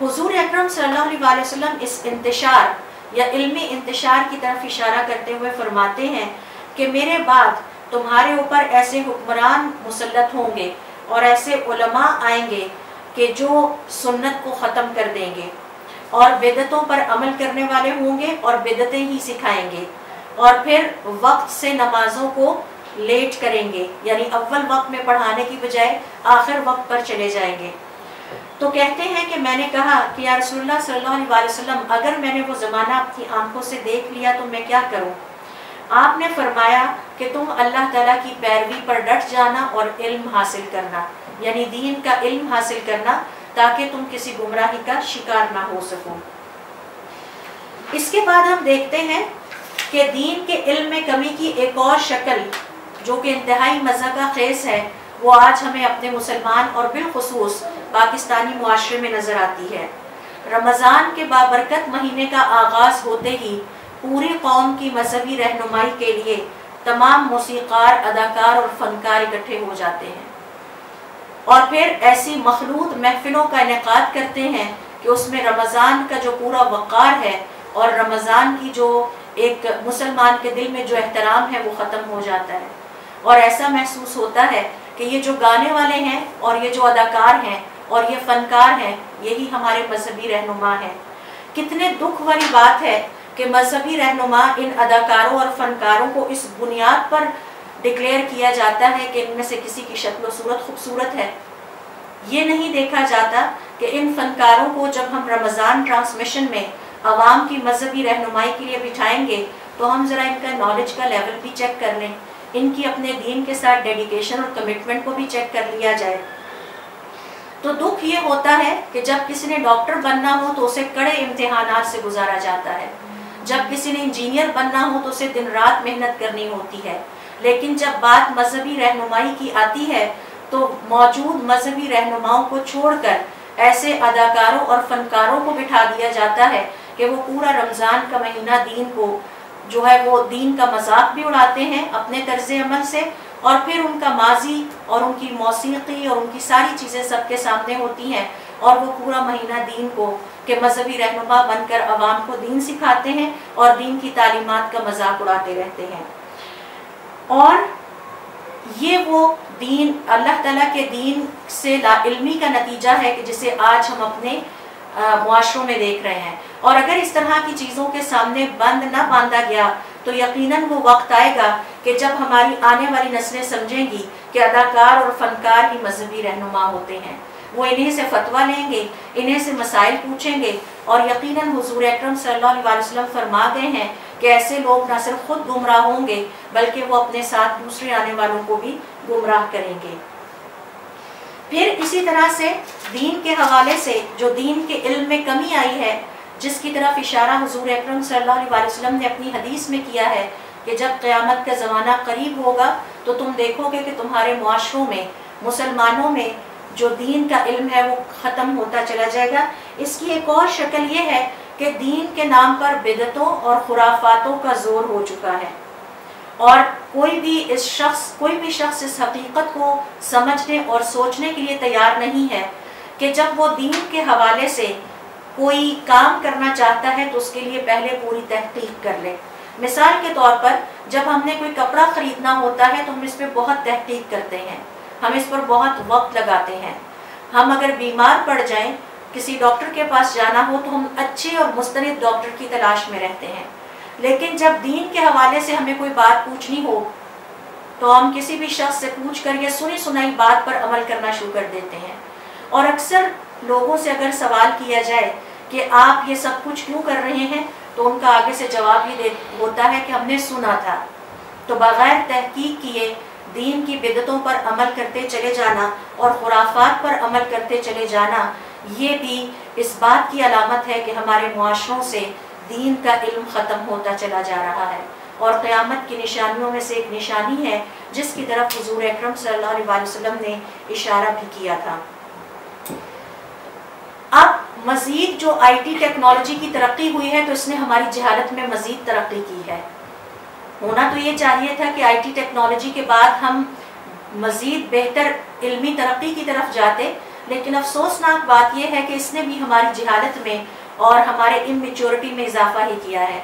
حضور اکرم صلی اللہ علیہ وسلم اس انتشار یا علمی انتشار کی طرف اشارہ کرتے ہوئے فرماتے ہیں کہ میرے بعد تمہارے اوپر ایسے حکمران مسلط ہوں گے اور ایسے علماء آئیں گے کہ جو سنت کو ختم کر دیں گے اور بدتوں پر عمل کرنے والے ہوں گے اور بدتیں ہی سکھائیں گے اور پھر وقت سے نمازوں کو لیٹ کریں گے یعنی اول وقت میں پڑھانے کی بجائے آخر وقت پر چلے جائیں گے۔ تو کہتے ہیں کہ میں نے کہا کہ یا رسول اللہ صلی اللہ علیہ وسلم، اگر میں نے وہ زمانہ اپنی آنکھوں سے دیکھ لیا تو میں کیا کروں؟ آپ نے فرمایا کہ تم اللہ تعالیٰ کی پیروی پر ڈٹ جانا اور علم حاصل کرنا۔ یعنی دین کا علم حاصل کرنا تاکہ تم کسی گمراہی کا شکار نہ ہو سکو۔ اس کے بعد ہم دیکھتے ہیں کہ دین کے علم میں کمی کی ایک اور شکل جو کہ انتہائی مزہ کا خیز ہے، وہ آج ہمیں اپنے مسلمان اور بالخصوص پاکستانی معاشرے میں نظر آتی ہے۔ رمضان کے بابرکت مہینے کا آغاز ہوتے ہی پوری قوم کی مذہبی رہنمائی کے لیے تمام موسیقار، اداکار اور فنکار اکٹھے ہو جاتے ہیں۔ اور پھر ایسی مخلوط محفلوں کا انعقاد کرتے ہیں کہ اس میں رمضان کا جو پورا وقار ہے اور رمضان کی جو ایک مسلمان کے دل میں جو احترام ہے وہ ختم ہو جاتا ہے۔ اور ایسا محسوس ہوتا ہے کہ یہ جو گانے والے ہیں اور یہ جو اداکار ہیں اور یہ فنکار ہیں، یہی ہمارے مذہبی رہنما ہیں۔ کتنے دکھ والی بات ہے کہ مذہبی رہنما ان اداکاروں اور فنکاروں کو اس بنیاد پر ڈکلیئر کیا جاتا ہے کہ ان میں سے کسی کی شکل و صورت خوبصورت ہے۔ یہ نہیں دیکھا جاتا کہ ان فنکاروں کو جب ہم رمضان ٹرانسمیشن میں عوام کی مذہبی رہنمائی کے لیے بٹھائیں گے، تو ہم ذرا ان کا نالج کا لیول بھی چیک کر لیں۔ ان کی اپنے دین کے ساتھ ڈیڈیکیشن اور کمٹمنٹ کو بھی چیک کر لیا جائے۔ تو دکھ یہ ہوتا ہے کہ جب کسی نے ڈاکٹر بننا ہو تو اسے کڑے امتحانات سے گزارا جاتا ہے۔ جب کسی نے انجینئر بننا ہو تو اسے دن رات محنت کرنی ہوتی ہے۔ لیکن جب بات مذہبی رہنمائی کی آتی ہے، تو موجود مذہبی رہنماؤں کو چھوڑ کر ایسے اداکاروں اور فنکاروں کو بٹھا دیا جاتا ہے کہ وہ پورا رمضان کا مہینہ دین کو جو ہے وہ دین کا مذاق بھی اڑاتے ہیں اپنے طرز عمل سے، اور پھر ان کا ماضی اور ان کی موسیقی اور ان کی ساری چیزیں سب کے سامنے ہوتی ہیں اور وہ پورا مہینہ دین کو کہ مذہبی رہنما بن کر عوام کو دین سکھاتے ہیں اور دین کی تعلیمات کا مذاق اڑاتے رہتے ہیں۔ اور یہ وہ دین اللہ تعالیٰ کے دین سے لا علمی کا نتیجہ ہے کہ جسے آج ہم اپنے معاشروں میں دیکھ رہے ہیں۔ اور اگر اس طرح کی چیزوں کے سامنے بند نہ باندھا گیا تو یقیناً وہ وقت آئے گا کہ جب ہماری آنے والی نسلیں سمجھیں گی کہ اداکار اور فنکار ہی مذہبی رہنما ہوتے ہیں۔ وہ انہیں سے فتویٰ لیں گے، انہیں سے مسائل پوچھیں گے۔ اور یقیناً حضور اکرم صلی اللہ علیہ وسلم فرما گئے ہیں کہ ایسے لوگ نہ صرف خود گمراہ ہوں گے، بلکہ وہ اپنے ساتھ دوسرے آنے والوں کو بھی گمراہ کریں گے۔ پھر اسی طرح سے دین کے حوالے سے جو دین کے علم میں کمی آئی ہے، جس کی طرف اشارہ حضور اکرم صلی اللہ علیہ وسلم نے اپنی حدیث میں کیا ہے کہ جب قیامت کا زمانہ قریب ہوگا تو تم دیکھو گے کہ تمہارے معاشروں میں، مسلمانوں میں جو دین کا علم ہے وہ ختم ہوتا چلا جائے گا۔ اس کی ایک اور شکل یہ ہے کہ دین کے نام پر بدتوں اور خرافاتوں کا زور ہو چکا ہے۔ اور کوئی بھی اس شخص، کوئی بھی شخص اس حقیقت کو سمجھنے اور سوچنے کے لیے تیار نہیں ہے کہ جب وہ دین کے حوالے سے کوئی کام کرنا چاہتا ہے تو اس کے لیے پہلے پوری تحقیق کر لے۔ مثال کے طور پر، جب ہم نے کوئی کپڑا خریدنا ہوتا ہے تو ہم اس پہ بہت تحقیق کرتے ہیں۔ ہم اس پر بہت وقت لگاتے ہیں۔ ہم اگر بیمار پڑ جائیں، کسی ڈاکٹر کے پاس جانا ہو تو ہم اچھے اور مستند ڈاکٹر کی تلاش میں رہتے ہیں۔ لیکن جب دین کے حوالے سے ہمیں کوئی بات پوچھنی ہو، تو ہم کسی بھی شخص سے پوچھ کر یا سنی سنائی بات پر عمل کرنا شروع کر دیتے ہیں۔ اور اکثر لوگوں سے اگر سوال کیا جائے کہ آپ یہ سب کچھ کیوں کر رہے ہیں، تو ان کا آگے سے جواب یہ ہوتا ہے کہ ہم نے سنا تھا۔ تو بغیر تحقیق کیے دین کی بدتوں پر عمل کرتے چلے جانا اور خرافات پر عمل کرتے چلے جانا، یہ بھی اس بات کی علامت ہے کہ ہمارے معاشروں سے دین کا علم ختم ہوتا چلا جا رہا ہے۔ اور قیامت کی نشانیوں میں سے ایک نشانی ہے، جس کی طرف حضور اکرم صلی اللہ علیہ وسلم نے اشارہ بھی کیا تھا۔ اب مزید جو آئی ٹی ٹیکنالوجی کی ترقی ہوئی ہے تو اس نے ہماری جہالت میں مزید ترقی کی ہے۔ ہونا تو یہ چاہیے تھا کہ آئی ٹی ٹیکنالوجی کے بعد ہم مزید بہتر علمی ترقی کی طرف جاتے، لیکن افسوسناک بات یہ ہے کہ اس نے بھی ہماری جہالت میں اور ہمارے امچورٹی میں اضافہ ہی کیا ہے۔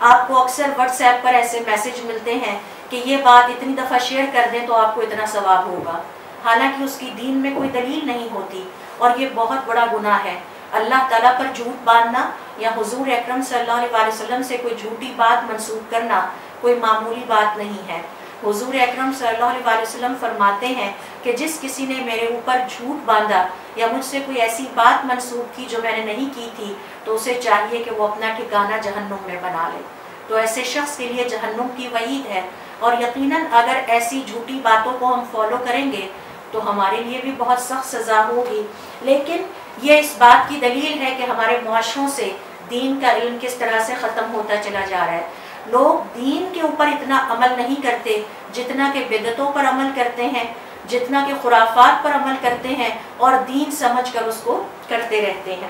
آپ کو اکثر واٹس ایپ پر ایسے میسج ملتے ہیں کہ یہ بات اتنی دفعہ شیئر کر دیں تو آپ کو اتنا ثواب ہوگا۔ حالانکہ اس کی دین میں کوئی دلیل نہیں ہوتی اور یہ بہت بڑا گناہ ہے۔ اللہ تعالیٰ پر جھوٹ باندھنا یا حضور اکرم صلی اللہ علیہ وسلم سے کوئی جھوٹی بات منسوخ کرنا کوئی معمولی بات نہیں ہے۔ حضور اکرم صلی اللہ علیہ وسلم فرماتے ہیں کہ جس کسی نے میرے اوپر جھوٹ باندھا یا مجھ سے کوئی ایسی بات منسوخ کی جو میں نے نہیں کی تھی، تو اسے چاہیے کہ وہ اپنا ٹھکانہ جہنم میں بنا لے۔ تو ایسے شخص کے لیے جہنم کی وعید ہے۔ اور یقیناً اگر ایسی جھوٹی باتوں کو ہم فالو کریں گے، تو ہمارے لیے بھی بہت سخت سزا ہوگی۔ لیکن یہ اس بات کی دلیل ہے کہ ہمارے معاشروں سے دین کا علم کس طرح سے ختم ہوتا چلا جا رہا ہے۔ لوگ دین کے اوپر اتنا عمل نہیں کرتے جتنا کہ بدتوں پر عمل کرتے ہیں، جتنا کہ خرافات پر عمل کرتے ہیں اور دین سمجھ کر اس کو کرتے رہتے ہیں۔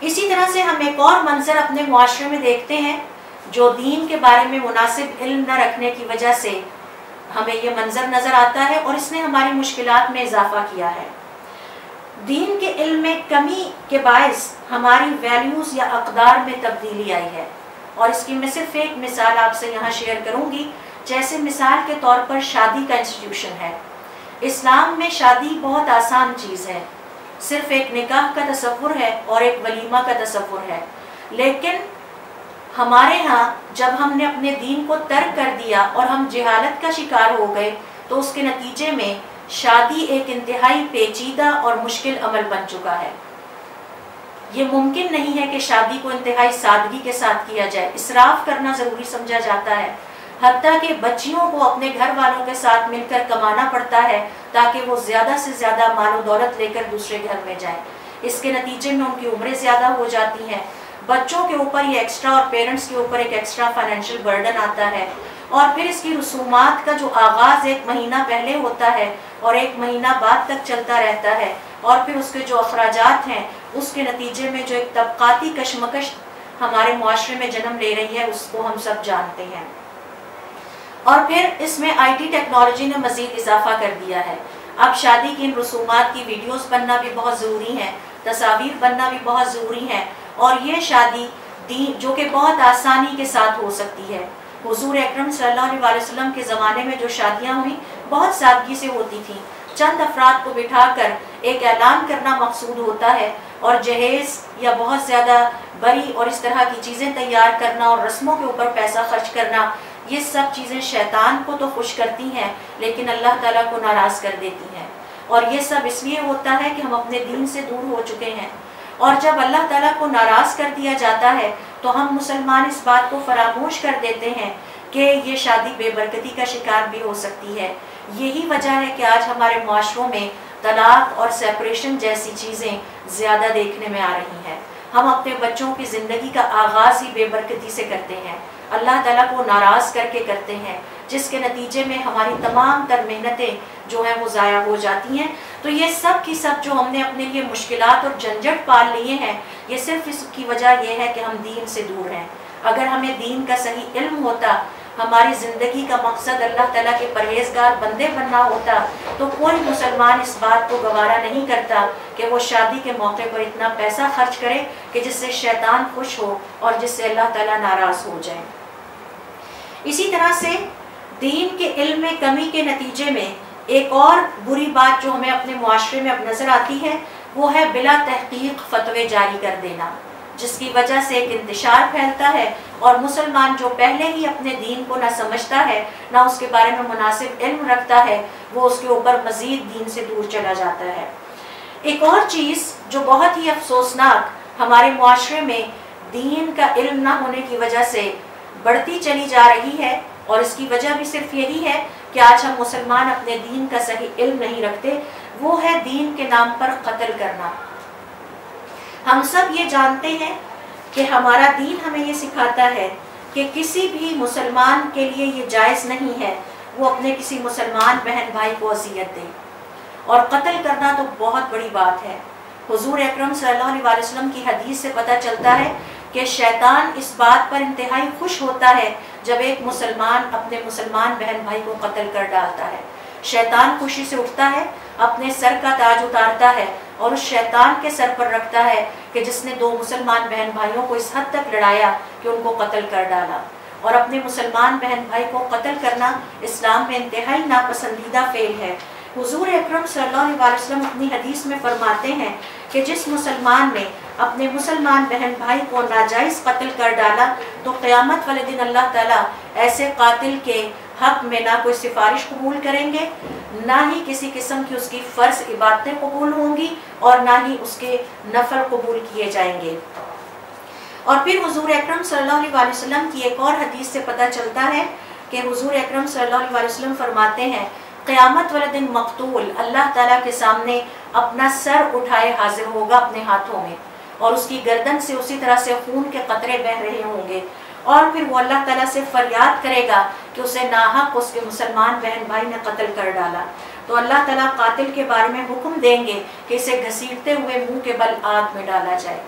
اسی طرح سے ہم ایک اور منظر اپنے معاشرے میں دیکھتے ہیں، جو دین کے بارے میں مناسب علم نہ رکھنے کی وجہ سے ہمیں یہ منظر نظر آتا ہے اور اس نے ہماری مشکلات میں اضافہ کیا ہے۔ دین کے علم میں کمی کے باعث ہماری ویلیوز یا اقدار میں تبدیلی آئی ہے۔ اور اس کی میں صرف ایک مثال آپ سے یہاں شیئر کروں گی، جیسے مثال کے طور پر شادی کا انسٹیٹیوشن ہے۔ اسلام میں شادی بہت آسان چیز ہے۔ صرف ایک نکاح کا تصور ہے اور ایک ولیمہ کا تصور ہے۔ لیکن ہمارے ہاں جب ہم نے اپنے دین کو ترک کر دیا اور ہم جہالت کا شکار ہو گئے، تو اس کے نتیجے میں شادی ایک انتہائی پیچیدہ اور مشکل عمل بن چکا ہے۔ یہ ممکن نہیں ہے کہ شادی کو انتہائی سادگی کے ساتھ کیا جائے۔ اسراف کرنا ضروری سمجھا جاتا ہے۔ حتیٰ کہ بچیوں کو اپنے گھر والوں کے ساتھ مل کر کمانا پڑتا ہے تاکہ وہ زیادہ سے زیادہ مال و دولت لے کر دوسرے گھر میں جائیں۔ اس کے نتیجے میں ان کی عمریں زیادہ ہو جاتی ہیں۔ بچوں کے اوپر یہ ایکسٹرا اور پیرنٹس کے اوپر ایک ایکسٹرا فائنینشیل برڈن آتا ہے۔ اور پھر اس کی رسومات کا جو آغاز ایک مہینہ پہلے ہوتا ہے اور ایک مہینہ بعد تک چلتا رہتا ہے۔ اور پھر اس کے جو اخراجات ہیں اس کے نتیجے میں جو ایک طبقاتی کشمکش ہمارے معاشرے میں جنم لے رہی ہے، اس کو ہم سب جانتے ہیں۔ اور پھر اس میں آئی ٹی ٹیکنالوجی نے مزید اضافہ کر دیا ہے۔ اب شادی کی ان رسومات کی ویڈیوز بننا بھی بہت ضروری ہیں، تصاویر بننا بھی بہت ضروری ہیں۔ اور یہ شادی دین جو کہ بہت آسانی کے ساتھ ہو سکتی ہے۔ حضور اکرم صلی اللہ علیہ وسلم کے زمانے میں جو شادیاں ہوئیں، بہت سادگی سے ہوتی تھیں۔ چند افراد کو بٹھا کر ایک اعلان کرنا مقصود ہوتا ہے اور جہیز یا بہت زیادہ بری اور اس طرح کی چیزیں تیار کرنا اور رسموں کے اوپر پیسہ خرچ کرنا، یہ سب چیزیں شیطان کو تو خوش کرتی ہیں، لیکن اللہ تعالیٰ کو ناراض کر دیتی ہیں۔ اور یہ سب اس لیے ہوتا ہے کہ ہم اپنے دین سے دور ہو چکے ہیں۔ اور جب اللہ تعالیٰ کو ناراض کر دیا جاتا ہے، تو ہم مسلمان اس بات کو فراموش کر دیتے ہیں کہ یہ شادی بے برکتی کا شکار بھی ہو سکتی ہے۔ یہی وجہ ہے کہ آج ہمارے معاشروں میں طلاق اور سیپریشن جیسی چیزیں زیادہ دیکھنے میں آ رہی ہیں۔ ہم اپنے بچوں کی زندگی کا آغاز ہی بے برکتی سے کرتے ہیں۔ اللہ تعالیٰ کو ناراض کر کے کرتے ہیں، جس کے نتیجے میں ہماری تمام تر محنتیں جو ہیں وہ ضائع ہو جاتی ہیں۔ تو یہ سب کی سب جو ہم نے اپنے لیے مشکلات اور جھنجھٹ پال لیے ہیں، یہ صرف اس کی وجہ یہ ہے کہ ہم دین سے دور ہیں۔ اگر ہمیں دین کا صحیح علم ہوتا ہماری زندگی کا مقصد اللہ تعالیٰ کے پرہیزگار بندے بننا ہوتا تو کوئی مسلمان اس بات کو گوارا نہیں کرتا کہ وہ شادی کے موقع پر اتنا پیسہ خرچ کرے کہ جس سے شیطان خوش ہو اور جس سے اللہ تعالیٰ ناراض ہو جائے۔ اسی طرح سے دین کے علم میں کمی کے نتیجے میں ایک اور بری بات جو ہمیں اپنے معاشرے میں اب نظر آتی ہے، وہ ہے بلا تحقیق فتوے جاری کر دینا۔ جس کی وجہ سے ایک انتشار پھیلتا ہے اور مسلمان جو پہلے ہی اپنے دین کو نہ سمجھتا ہے، نہ اس کے بارے میں مناسب علم رکھتا ہے، وہ اس کے اوپر مزید دین سے دور چلا جاتا ہے۔ ایک اور چیز جو بہت ہی افسوسناک ہمارے معاشرے میں دین کا علم نہ ہونے کی وجہ سے بڑھتی چلی جا رہی ہے، اور اس کی وجہ بھی صرف یہی ہے کہ آج ہم مسلمان اپنے دین کا صحیح علم نہیں رکھتے، وہ ہے دین کے نام پر قتل کرنا۔ ہم سب یہ جانتے ہیں کہ ہمارا دین ہمیں یہ سکھاتا ہے کہ کسی بھی مسلمان کے لیے یہ جائز نہیں ہے وہ اپنے کسی مسلمان بہن بھائی کو اذیت دے۔ اور قتل کرنا تو بہت بڑی بات ہے۔ حضور اکرم صلی اللہ علیہ وسلم کی حدیث سے پتہ چلتا ہے کہ شیطان اس بات پر انتہائی خوش ہوتا ہے جب ایک مسلمان اپنے مسلمان بہن بھائی کو قتل کر ڈالتا ہے۔ شیطان خوشی سے اٹھتا ہے، اپنے سر کا تاج اتارتا ہے اور اس شیطان کے سر پر رکھتا ہے کہ جس نے دو مسلمان بہن بھائیوں کو اس حد تک لڑایا کہ ان کو قتل کر ڈالا۔ اور اپنے مسلمان بہن بھائی کو قتل کرنا اسلام میں انتہائی ناپسندیدہ فعل ہے۔ حضور اکرم صلی اللہ علیہ وسلم اپنی حدیث میں فرماتے ہیں کہ جس مسلمان نے اپنے مسلمان بہن بھائی کو ناجائز قتل کر ڈالا تو قیامت والے دن اللہ تعالیٰ ایسے قاتل کے حق میں نہ کوئی سفارش قبول کریں گے، نہ ہی کسی قسم کی اس کی فرض عبادتیں قبول ہوں گی اور نہ ہی اس کے نفل قبول کیے جائیں گے۔ اور پھر حضور اکرم صلی اللہ علیہ وسلم کی ایک اور حدیث سے پتہ چلتا ہے کہ حضور اکرم صلی اللہ علیہ وسلم فرماتے ہیں، قیامت والے دن مقتول اللہ تعالیٰ کے سامنے اپنا سر اٹھائے حاضر ہوگا اپنے ہاتھوں میں اور اس کی گردن سے اسی طرح سے خون کے قطرے بہ رہے ہوں گے۔ اور پھر وہ اللہ تعالیٰ سے فریاد کرے گا کہ اسے ناحق اس کے مسلمان بہن بھائی نے قتل کر ڈالا۔ تو اللہ تعالیٰ قاتل کے بارے میں حکم دیں گے کہ اسے گھسیٹتے ہوئے منہ کے بل آگ میں ڈالا جائے۔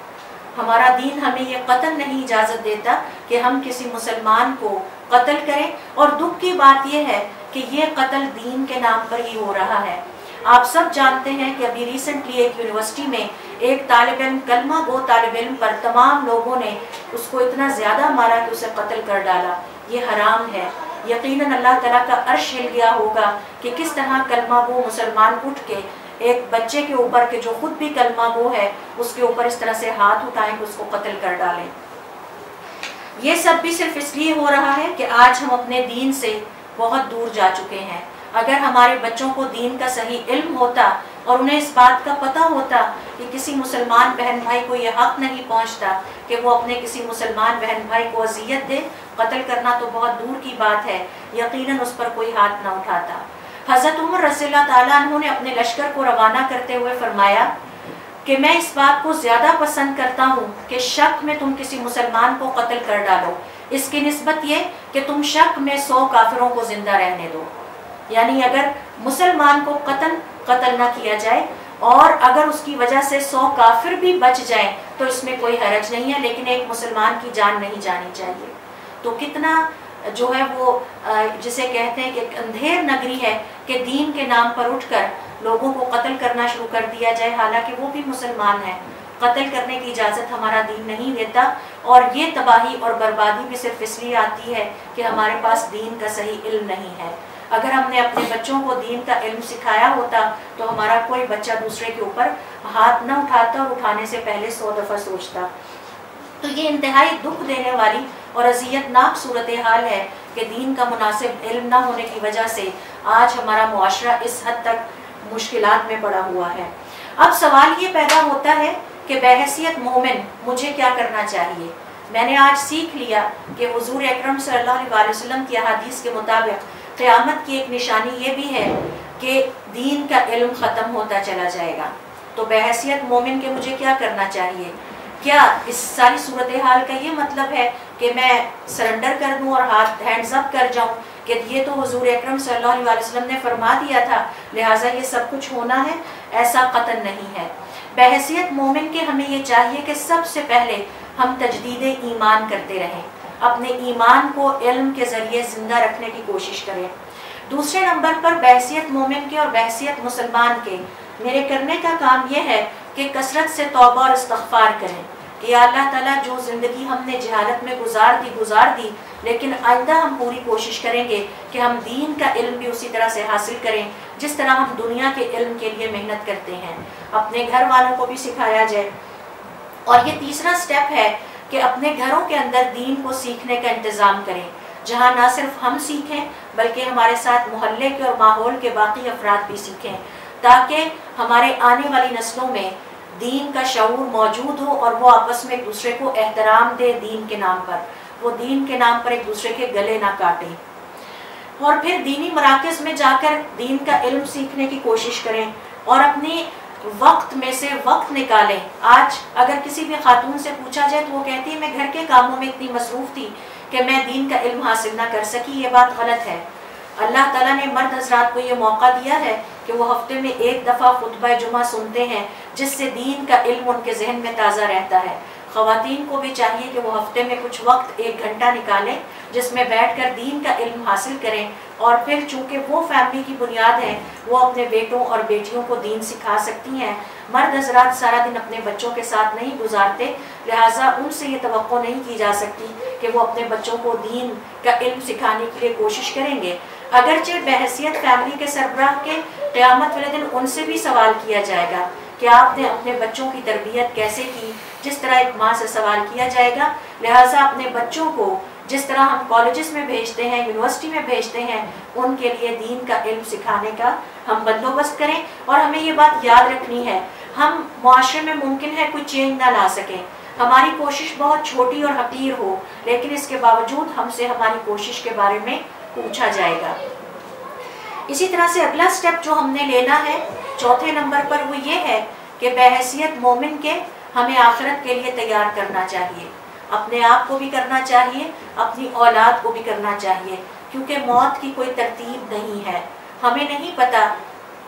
ہمارا دین ہمیں یہ قتل نہیں اجازت دیتا کہ ہم کسی مسلمان کو قتل کریں۔ اور دکھ کی بات یہ ہے کہ یہ قتل دین کے نام پر ہی ہو رہا ہے۔ آپ سب جانتے ہیں کہ ابھی ریسنٹلی ایک یونیورسٹی میں ایک طالب علم، کلمہ گو طالب علم پر تمام لوگوں نے اس کو اتنا زیادہ مارا کہ اسے قتل کر ڈالا۔ یہ حرام ہے۔ یقیناً اللہ تعالیٰ کا عرش ہل گیا ہوگا کہ کس طرح کلمہ گو مسلمان اٹھ کے ایک بچے کے اوپر کے جو خود بھی کلمہ گو ہے، اس کے اوپر اس طرح سے ہاتھ اٹھائیں کہ اس کو قتل کر ڈالیں۔ یہ سب بھی صرف اس لیے ہو رہا ہے کہ آج ہم اپنے دین سے بہت دور جا چکے ہیں۔ اگر ہمارے بچوں کو دین کا صحیح علم ہوتا اور انہیں اس بات کا پتہ ہوتا کہ کسی مسلمان بہن بھائی کو یہ حق نہیں پہنچتا کہ وہ اپنے کسی مسلمان بہن بھائی کو اذیت دے، قتل کرنا تو بہت دور کی بات ہے، یقیناً اس پر کوئی ہاتھ نہ اٹھاتا۔ حضرت عمر رضی اللہ تعالیٰ عنہ نے اپنے لشکر کو روانہ کرتے ہوئے فرمایا کہ میں اس بات کو زیادہ پسند کرتا ہوں کہ شک میں تم کسی مسلمان کو قتل کر ڈالو۔ اس کی نسبت یہ کہ تم شک میں سو کافروں کو زندہ رہنے دو۔ یعنی اگر مسلمان کو قتل قتل نہ کیا جائے اور اگر اس کی وجہ سے سو کافر بھی بچ جائیں تو اس میں کوئی حرج نہیں ہے، لیکن ایک مسلمان کی جان نہیں جانی چاہیے۔ تو کتنا جو ہے وہ جسے کہتے ہیں کہ اندھیر نگری ہے کہ دین کے نام پر اٹھ کر لوگوں کو قتل کرنا شروع کر دیا جائے، حالانکہ وہ بھی مسلمان ہیں۔ قتل کرنے کی اجازت ہمارا دین نہیں دیتا اور یہ تباہی اور بربادی بھی صرف اس لیے آتی ہے کہ ہمارے پاس دین کا صحیح علم نہیں ہے۔ اگر ہم نے اپنے بچوں کو دین کا علم سکھایا ہوتا تو ہمارا کوئی بچہ دوسرے کے اوپر ہاتھ نہ اٹھاتا اور اٹھانے سے پہلے سو دفعہ سوچتا۔ تو یہ انتہائی دکھ دینے والی اور اذیت ناک صورتحال ہے کہ دین کا مناسب علم نہ ہونے کی وجہ سے آج ہمارا معاشرہ اس حد تک مشکلات میں پڑا ہوا ہے۔ اب سوال یہ پیدا ہوتا ہے کہ بحثیت مومن مجھے کیا کرنا چاہیے؟ میں نے آج سیکھ لیا کہ حضور اکرم صلی اللہ علیہ وسلم کی حدیث کے مطابق قیامت کی ایک نشانی یہ بھی ہے کہ دین کا علم ختم ہوتا چلا جائے گا۔ تو بحثیت مومن کے مجھے کیا کرنا چاہیے؟ کیا اس ساری صورتحال کا یہ مطلب ہے کہ میں سرنڈر کر دوں اور ہاتھ ہینڈز اپ کر جاؤں؟ کہ یہ تو حضور اکرم صلی اللہ علیہ وسلم نے فرما دیا تھا، لہٰذا یہ سب کچھ ہونا ہے، ایسا قتل نہیں ہے۔ بحثیت مومن کے ہمیں یہ چاہیے کہ سب سے پہلے ہم تجدید ایمان کرتے رہیں۔ اپنے ایمان کو علم کے ذریعے زندہ رکھنے کی کوشش کریں۔ دوسرے نمبر پر بحثیت مومن کے اور بحثیت مسلمان کے۔ میرے کرنے کا کام یہ ہے کہ کثرت سے توبہ اور استغفار کریں کہ اللہ تعالیٰ جو زندگی ہم نے جہالت میں گزار دی گزار دی، لیکن آئندہ ہم پوری کوشش کریں گے کہ ہم دین کا علم بھی اسی طرح سے حاصل کریں جس طرح ہم دنیا کے علم کے لیے محنت کرتے ہیں۔ اپنے گھر والوں کو بھی سکھایا جائے۔ اور یہ تیسرا سٹیپ ہے کہ اپنے گھروں کے اندر دین کو سیکھنے کا انتظام کریں، جہاں نہ صرف ہم سیکھیں، بلکہ ہمارے ساتھ محلے کے اور ماحول کے باقی افراد بھی سیکھیں، تاکہ ہمارے آنے والی نسلوں میں دین کا شعور موجود ہو اور وہ آپس میں ایک دوسرے کو احترام دے دین کے نام پر۔ وہ دین کے نام پر ایک دوسرے کے گلے نہ کاٹیں۔ اور پھر دینی مراکز میں جا کر دین کا علم سیکھنے کی کوشش کریں اور اپنی وقت میں سے وقت نکالیں۔ آج اگر کسی بھی خاتون سے پوچھا جائے تو وہ کہتی ہے، میں گھر کے کاموں میں اتنی مصروف تھی کہ میں دین کا علم حاصل نہ کر سکی۔ یہ بات غلط ہے۔ اللہ تعالیٰ نے مرد حضرات کو یہ موقع دیا ہے کہ وہ ہفتے میں ایک دفعہ خطبہ جمعہ سنتے ہیں، جس سے دین کا علم ان کے ذہن میں تازہ رہتا ہے۔ خواتین کو بھی چاہیے کہ وہ ہفتے میں کچھ وقت ایک گھنٹہ نکالیں، جس میں بیٹھ کر دین کا علم حاصل کریں۔ اور پھر چونکہ وہ فیملی کی بنیاد ہے، وہ اپنے بیٹوں اور بیٹیوں کو دین سکھا سکتی ہیں۔ مرد حضرات سارا دن اپنے بچوں کے ساتھ نہیں گزارتے، لہٰذا ان سے یہ توقع نہیں کی جا سکتی کہ وہ اپنے بچوں کو دین کا علم سکھانے کے لیے کوشش کریں گے۔ اگرچہ بحثیت فیملی کے سربراہ کے قیامت والے دن ان سے بھی سوال کیا جائے گا۔ کہ آپ نے اپنے بچوں کی تربیت کیسے کی؟ جس طرح ایک ماں سے سوال کیا جائے گا، لہٰذا اپنے بچوں کو جس طرح ہم کالجز میں بھیجتے ہیں یونیورسٹی میں بھیجتے ہیں، ان کے لیے دین کا علم سکھانے کا ہم بندوبست کریں۔ اور ہمیں یہ بات یاد رکھنی ہے، ہم معاشرے میں ممکن ہے کوئی چینج نہ لا سکیں۔ ہماری کوشش بہت چھوٹی اور حقیر ہو، لیکن اس کے باوجود ہم سے ہماری کوشش کے بارے میں پوچھا جائے گا۔ اسی طرح سے اگلا سٹیپ جو ہم نے لینا ہے، چوتھے نمبر پر وہ یہ ہے کہ بحثیت مومن کے ہمیں آخرت کے لیے تیار کرنا چاہیے۔ اپنے آپ کو بھی کرنا چاہیے، اپنی اولاد کو بھی کرنا چاہیے، کیونکہ موت کی کوئی ترتیب نہیں ہے۔ ہمیں نہیں پتا،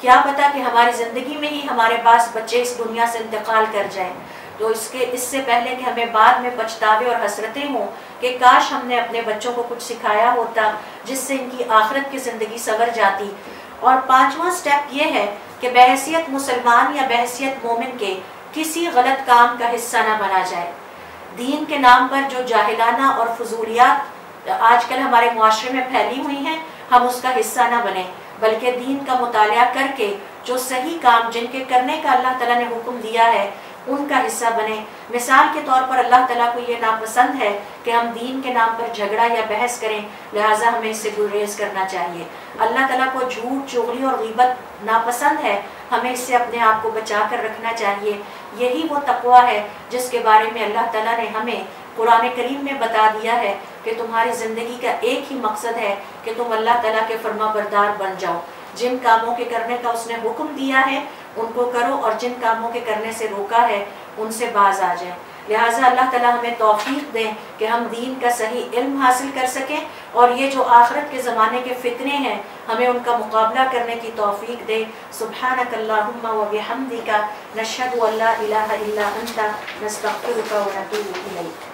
کیا پتا کہ ہماری زندگی میں ہی ہمارے پاس بچے اس دنیا سے انتقال کر جائیں۔ تو اس کے اس سے پہلے کہ ہمیں بعد میں پچھتاوے اور حسرتیں ہوں کہ کاش ہم نے اپنے بچوں کو کچھ سکھایا ہوتا جس سے ان کی آخرت کی زندگی سور جاتی۔ اور پانچواں سٹیپ یہ ہے کہ بحثیت مسلمان یا بحثیت مومن کے کسی غلط کام کا حصہ نہ بنا جائے۔ دین کے نام پر جو جاہلانہ اور فضولیات آج کل ہمارے معاشرے میں پھیلی ہوئی ہیں، ہم اس کا حصہ نہ بنیں۔ بلکہ دین کا مطالعہ کر کے جو صحیح کام جن کے کرنے کا اللہ تعالیٰ نے حکم دیا ہے ان کا حصہ بنے مثال کے طور پر اللہ تعالیٰ کو یہ ناپسند ہے کہ ہم دین کے نام پر جھگڑا یا بحث کریں، لہٰذا ہمیں اس سے گریز کرنا چاہیے۔ اللہ تعالیٰ کو جھوٹ، چغلی اور غیبت ناپسند ہے، ہمیں اس سے اپنے آپ کو بچا کر رکھنا چاہیے۔ یہی وہ تقوی ہے جس کے بارے میں اللہ تعالیٰ نے ہمیں قرآن کریم میں بتا دیا ہے کہ تمہاری زندگی کا ایک ہی مقصد ہے کہ تم اللہ تعالیٰ کے فرما بردار بن جاؤ۔ جن کاموں کے کرنے کا اس نے حکم دیا ہے ان کو کرو اور جن کاموں کے کرنے سے روکا ہے، ان سے باز آ جائیں۔ لہٰذا اللہ تعالیٰ ہمیں توفیق دیں کہ ہم دین کا صحیح علم حاصل کر سکیں اور یہ جو آخرت کے زمانے کے فتنے ہیں، ہمیں ان کا مقابلہ کرنے کی توفیق دے سبحانک اللہم و بحمدک، نشہد اللہ الہ الا انت، نستغفرک و نتوب الیک۔